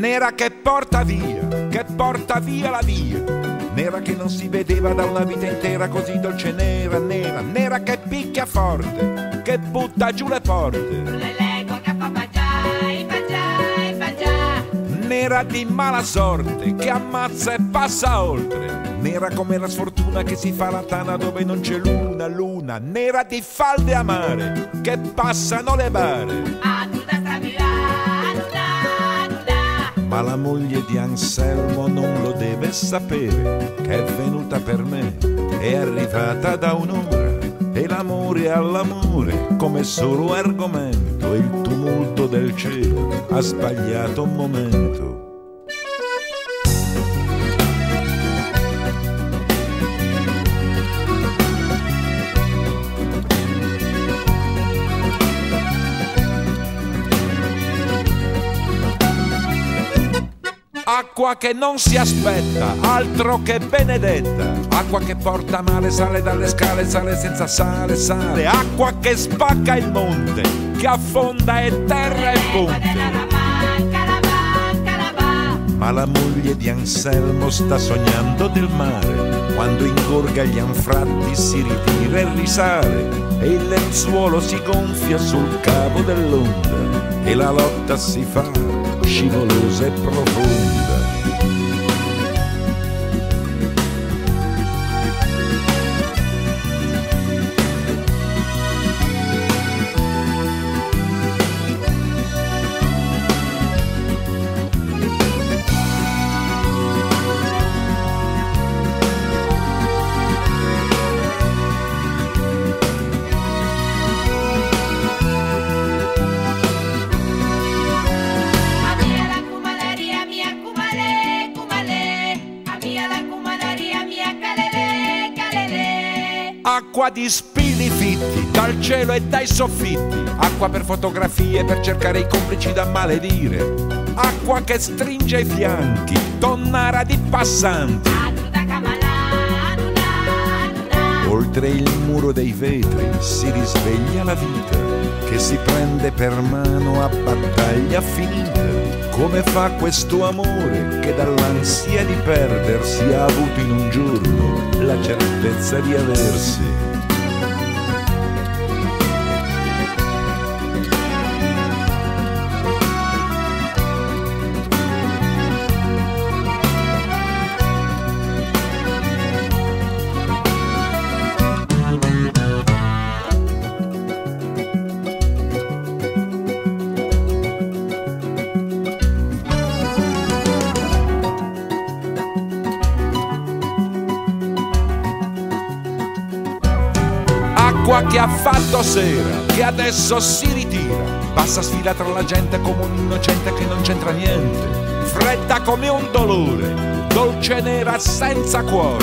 Nera che porta via, che porta via la via. Nera che non si vedeva da una vita intera così dolce nera, nera, nera che picchia forte, che butta giù le porte. Nera di mala sorte che ammazza e passa oltre. Nera come la sfortuna che si fa la tana dove non c'è luna, luna. Nera di falde amare che passano le bare. Ma la moglie di Anselmo non lo deve sapere che è venuta per me, è arrivata da un'ora e l'amore all'amore come solo argomento il tumulto del cielo ha sbagliato un momento. Acqua che non si aspetta, altro che benedetta. Acqua che porta male, sale dalle scale, sale senza sale, sale. Acqua che spacca il monte, che affonda e terra e ponte. Ma la moglie di Anselmo sta sognando del mare. Quando ingorga gli anfratti si ritira e risale. E il lenzuolo si gonfia sul cavo dell'onda. E la lotta si fa scivolosa e profonda. Acqua di spilli fitti dal cielo e dai soffitti, acqua per fotografie per cercare i complici da maledire, acqua che stringe i fianchi, tonnara di passanti. Oltre il muro dei vetri si risveglia la vita che si prende per mano a battaglia finita. Come fa questo amore che dall'ansia di perdersi ha avuto in un giorno la certezza di aversi? Acqua che ha fatto sera, che adesso si ritira, passa sfila tra la gente come un innocente che non c'entra niente, fredda come un dolore, dolce nera senza cuore.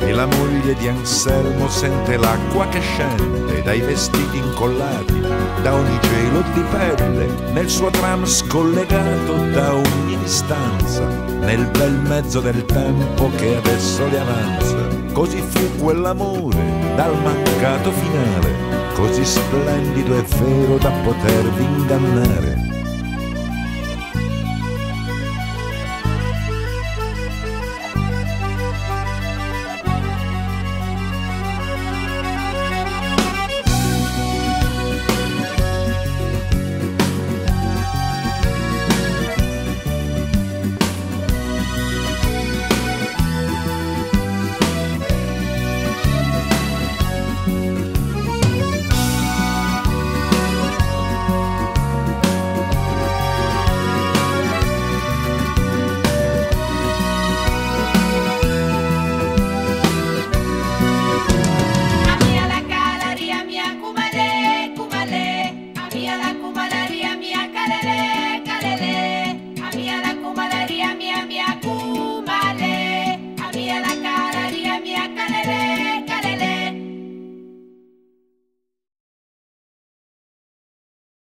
E la moglie di Anselmo sente l'acqua che scende dai vestiti incollati, da ogni gelo di pelle, nel suo tram scollegato da ogni distanza, nel bel mezzo del tempo che adesso le avanza. Così fu quell'amore dal mancato finale, così splendido e vero da potervi ingannare.